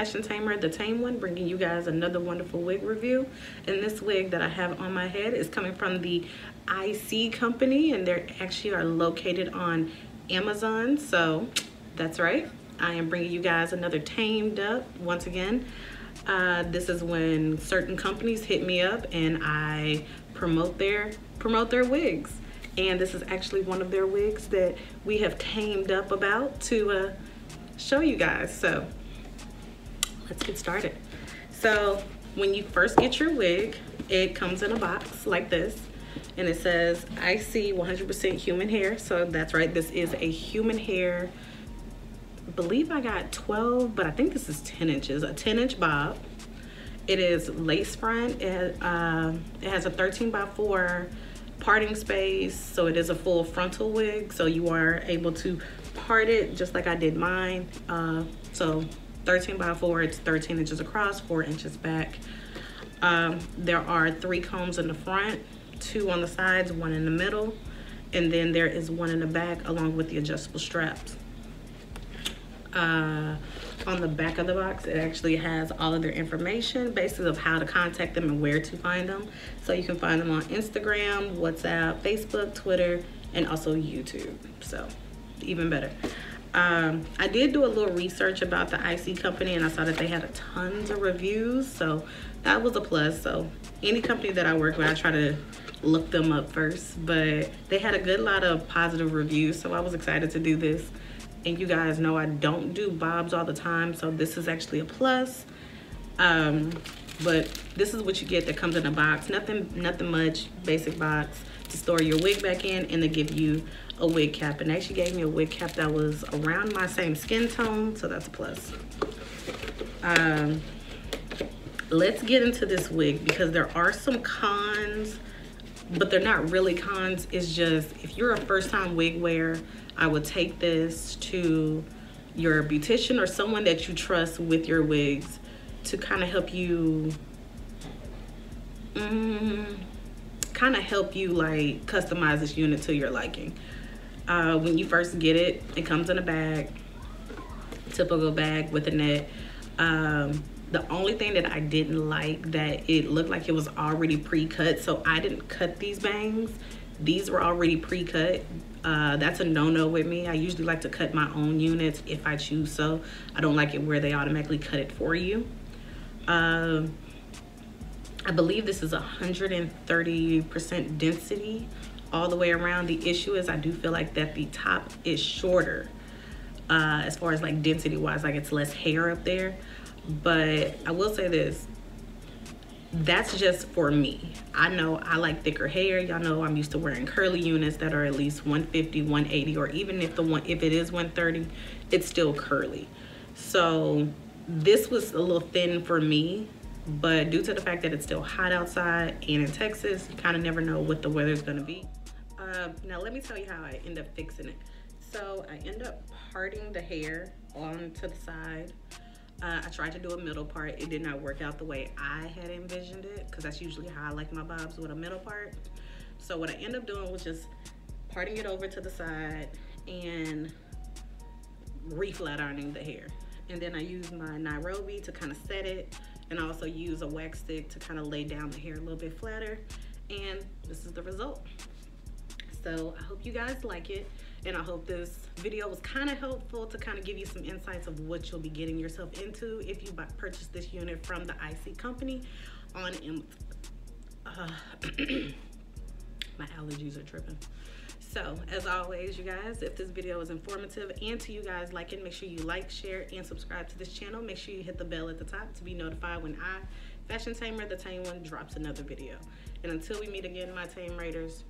Fashion Tamer, the Tame One, bringing you guys another wonderful wig review. And this wig that I have on my head is coming from the ISee company, and they actually are located on Amazon. So that's right. I am bringing you guys another tamed up once again. Uh, this is when certain companies hit me up and I promote their promote their wigs. And this is actually one of their wigs that we have tamed up about to uh, show you guys. So let's get started. So when you first get your wig, it comes in a box like this and it says ISee 100% human hair. So that's right, this is a human hair. I believe I got 12, but I think this is 10 inches, a 10 inch bob. It is lace front. It, uh, it has a 13 by 4 parting space, so it is a full frontal wig. So you are able to part it just like I did mine. Uh, so 13 by 4, it's 13 inches across, 4 inches back. Um, there are three combs in the front, two on the sides, one in the middle, and then there is one in the back along with the adjustable straps. Uh, on the back of the box, it actually has all of their information, basically of how to contact them and where to find them. So you can find them on Instagram, WhatsApp, Facebook, Twitter, and also YouTube. So even better. Um, I did do a little research about the ISee company and I saw that they had a tons of reviews. So that was a plus. So any company that I work with, I try to look them up first. But they had a good lot of positive reviews. So I was excited to do this. And you guys know I don't do bobs all the time. So this is actually a plus. Um, but this is what you get that comes in a box. Nothing, nothing much, basic box to store your wig back in and they give you a wig cap. And they actually gave me a wig cap that was around my same skin tone, so that's a plus. Um, let's get into this wig because there are some cons, but they're not really cons. It's just, if you're a first time wig wearer, I would take this to your beautician or someone that you trust with your wigs to kind of help you mm, kind of help you like customize this unit to your liking. Uh, when you first get it it comes in a bag typical bag with a net. Um, the only thing that I didn't like that it looked like it was already pre-cut so I didn't cut these bangs. These were already pre-cut. Uh, that's a no-no with me. I usually like to cut my own units if I choose so. I don't like it where they automatically cut it for you uh, I believe this is 130% density all the way around. The issue is I do feel like that the top is shorter uh, as far as like density wise, like it's less hair up there. But I will say this, that's just for me. I know I like thicker hair. Y'all know I'm used to wearing curly units that are at least 150, 180, or even if the one if it is 130, it's still curly. So this was a little thin for me but due to the fact that it's still hot outside and in Texas, you kind of never know what the weather's gonna be. Uh, now let me tell you how I end up fixing it. So I end up parting the hair on to the side. Uh, I tried to do a middle part. It did not work out the way I had envisioned it because that's usually how I like my bobs with a middle part. So what I end up doing was just parting it over to the side and reflat ironing the hair. And then I use my Nairobi to kind of set it and I also use a wax stick to kind of lay down the hair a little bit flatter and this is the result so I hope you guys like it and I hope this video was kind of helpful to kind of give you some insights of what you'll be getting yourself into if you purchase this unit from the ISee company on. Uh, my allergies are tripping. So, as always, you guys, if this video was informative and to you guys like it, make sure you like, share, and subscribe to this channel. Make sure you hit the bell at the top to be notified when I, Fashion Tamer, the Tame One, drops another video. And until we meet again, my Tame Raiders,